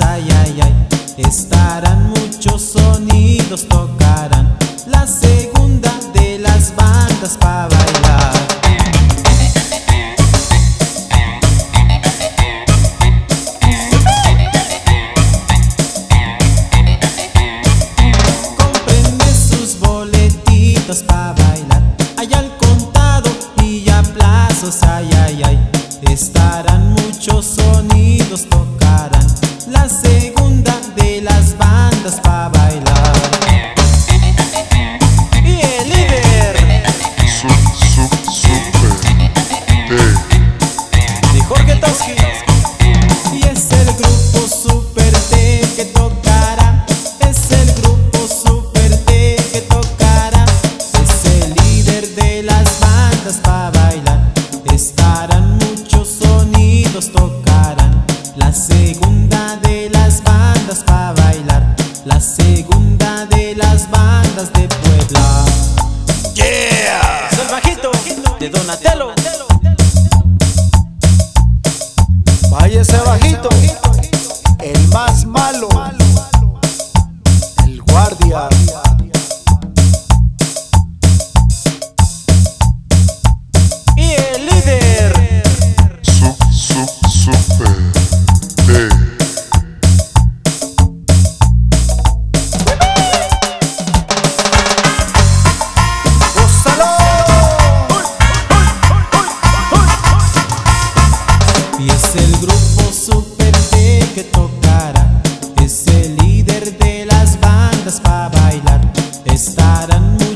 ay, ay, ay. Estarán muchos sonidos, tocarán La segunda de las bandas pa' bailar de las bandas pa' bailar. Y el líder. Sup, Super de Jorge Toski. Y es el grupo Super T que tocará. Es el grupo Super T que tocará. Es el líder de las bandas pa' bailar. Estarán muchos sonidos, tocarán La segunda las bandas de Puebla Yeah. Soy bajito de Donatello. El grupo Super D que tocará es el líder de las bandas para bailar. Estarán muy